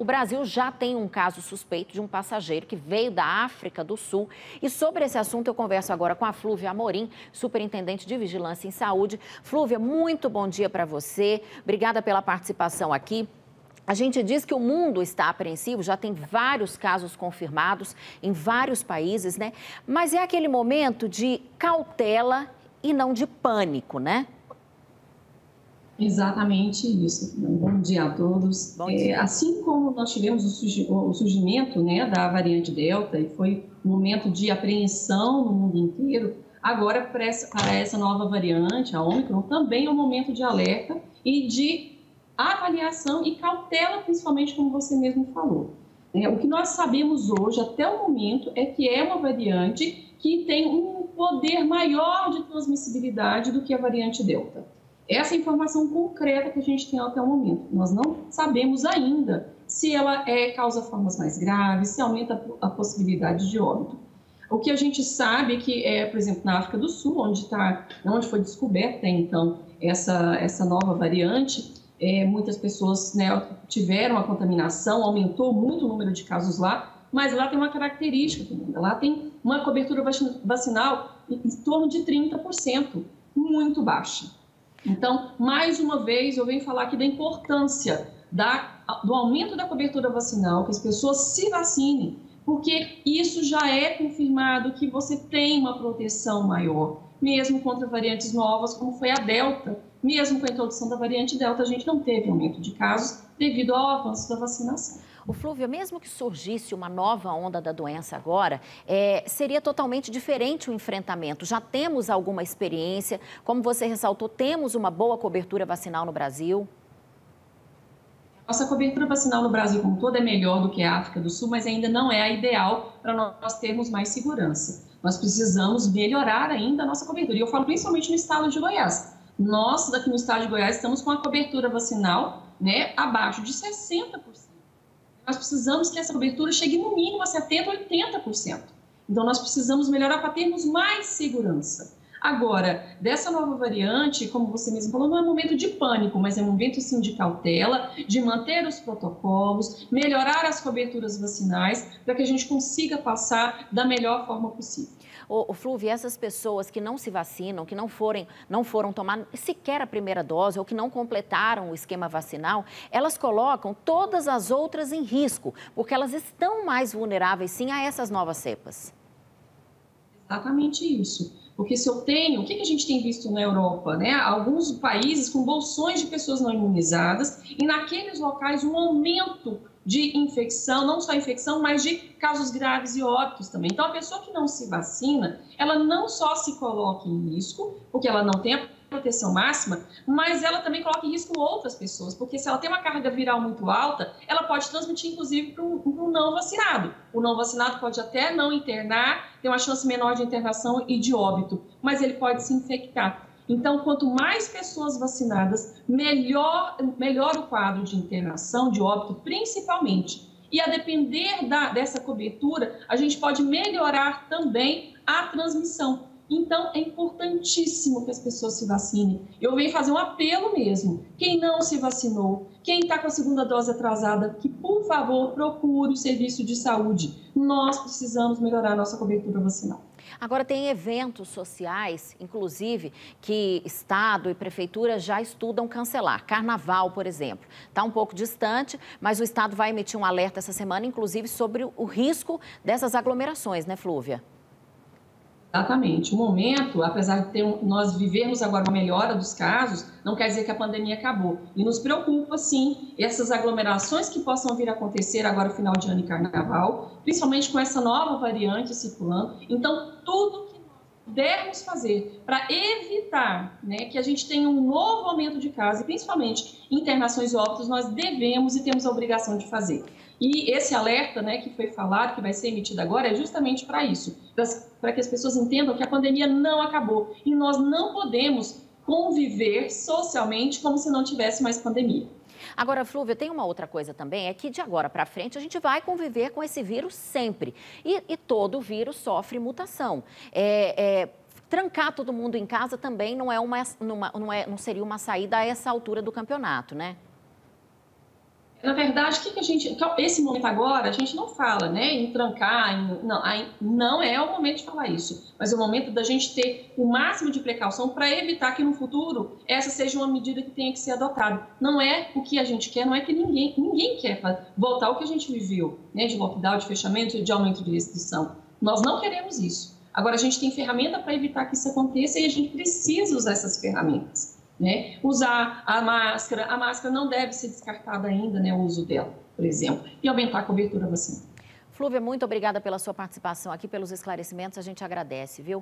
o Brasil já tem um caso suspeito de um passageiro que veio da África do Sul. E sobre esse assunto eu converso agora com a Flúvia Amorim, superintendente de Vigilância em Saúde. Flúvia, muito bom dia para você. Obrigada pela participação aqui. A gente diz que o mundo está apreensivo, já tem vários casos confirmados em vários países, né? Mas é aquele momento de cautela e não de pânico, né? Exatamente isso. Bom dia a todos. Dia. É, assim como nós tivemos o surgimento né, da variante Delta e foi um momento de apreensão no mundo inteiro, agora para essa, para essa nova variante, a Omicron, também é um momento de alerta e de avaliação e cautela, principalmente como você mesmo falou. É, o que nós sabemos hoje, até o momento, é que é uma variante que tem um poder maior de transmissibilidade do que a variante Delta. Essa informação concreta que a gente tem até o momento. Nós não sabemos ainda se ela é, causa formas mais graves, se aumenta a possibilidade de óbito. O que a gente sabe é que, é, por exemplo, na África do Sul, onde, tá, onde foi descoberta então essa, essa nova variante, é, muitas pessoas né, tiveram a contaminação, aumentou muito o número de casos lá, mas lá tem uma característica. Lá tem uma cobertura vacinal em torno de 30%, muito baixa. Então, mais uma vez, eu venho falar aqui da importância da, do aumento da cobertura vacinal, que as pessoas se vacinem, porque isso já é confirmado que você tem uma proteção maior, mesmo contra variantes novas, como foi a Delta, mesmo com a introdução da variante Delta, a gente não teve aumento de casos devido ao avanço da vacinação. O Flúvio, mesmo que surgisse uma nova onda da doença agora, é, seria totalmente diferente o enfrentamento. Já temos alguma experiência, como você ressaltou, temos uma boa cobertura vacinal no Brasil? Nossa cobertura vacinal no Brasil como todo é melhor do que a África do Sul, mas ainda não é a ideal para nós termos mais segurança. Nós precisamos melhorar ainda a nossa cobertura. E eu falo principalmente no estado de Goiás. Nós, daqui no estado de Goiás, estamos com a cobertura vacinal né, abaixo de 60%. Nós precisamos que essa cobertura chegue no mínimo a 70%, 80%. Então, nós precisamos melhorar para termos mais segurança. Agora, dessa nova variante, como você mesmo falou, não é momento de pânico, mas é momento sim de cautela, de manter os protocolos, melhorar as coberturas vacinais, para que a gente consiga passar da melhor forma possível. O, o essas pessoas que não se vacinam, que não, forem, não foram tomar sequer a primeira dose ou que não completaram o esquema vacinal, elas colocam todas as outras em risco, porque elas estão mais vulneráveis sim a essas novas cepas. Exatamente isso. Porque se eu tenho, o que a gente tem visto na Europa, né? Alguns países com bolsões de pessoas não imunizadas e naqueles locais um aumento de infecção, não só infecção, mas de casos graves e óbitos também. Então, a pessoa que não se vacina, ela não só se coloca em risco, porque ela não tem a proteção máxima, mas ela também coloca em risco outras pessoas, porque se ela tem uma carga viral muito alta, ela pode transmitir, inclusive, para um não vacinado. O não vacinado pode até não internar, ter uma chance menor de internação e de óbito, mas ele pode se infectar. Então, quanto mais pessoas vacinadas, melhor, melhor o quadro de internação, de óbito, principalmente. E a depender da, dessa cobertura, a gente pode melhorar também a transmissão. Então, é importantíssimo que as pessoas se vacinem. Eu venho fazer um apelo mesmo. Quem não se vacinou, quem está com a segunda dose atrasada, que por favor procure o serviço de saúde. Nós precisamos melhorar a nossa cobertura vacinal. Agora, tem eventos sociais, inclusive, que Estado e Prefeitura já estudam cancelar. Carnaval, por exemplo. Está um pouco distante, mas o Estado vai emitir um alerta essa semana, inclusive, sobre o risco dessas aglomerações, né, Flúvia? Exatamente. O momento, apesar de ter, nós vivermos agora uma melhora dos casos, não quer dizer que a pandemia acabou. E nos preocupa, sim, essas aglomerações que possam vir a acontecer agora final de ano e carnaval, principalmente com essa nova variante circulando. Então, tudo pudermos fazer para evitar né, que a gente tenha um novo aumento de casos, e principalmente internações e óbitos, nós devemos e temos a obrigação de fazer. E esse alerta né, que foi falado, que vai ser emitido agora, é justamente para isso, para que as pessoas entendam que a pandemia não acabou e nós não podemos conviver socialmente como se não tivesse mais pandemia. Agora, Flúvia, tem uma outra coisa também, é que de agora para frente a gente vai conviver com esse vírus sempre. E, e todo vírus sofre mutação. É, é, trancar todo mundo em casa também não, é uma, não, é, não seria uma saída a essa altura do campeonato, né? Na verdade, que, que a gente. Esse momento agora, a gente não fala né, em trancar, em, não, não é o momento de falar isso, mas é o momento da gente ter o máximo de precaução para evitar que no futuro essa seja uma medida que tenha que ser adotada. Não é o que a gente quer, não é que ninguém, ninguém quer voltar ao que a gente viveu, né, de lockdown, de fechamento, de aumento de restrição. Nós não queremos isso. Agora, a gente tem ferramenta para evitar que isso aconteça e a gente precisa usar essas ferramentas. Né? Usar a máscara, a máscara não deve ser descartada ainda, né, o uso dela, por exemplo, e aumentar a cobertura vacinal. Flúvia, muito obrigada pela sua participação aqui, pelos esclarecimentos, a gente agradece, viu?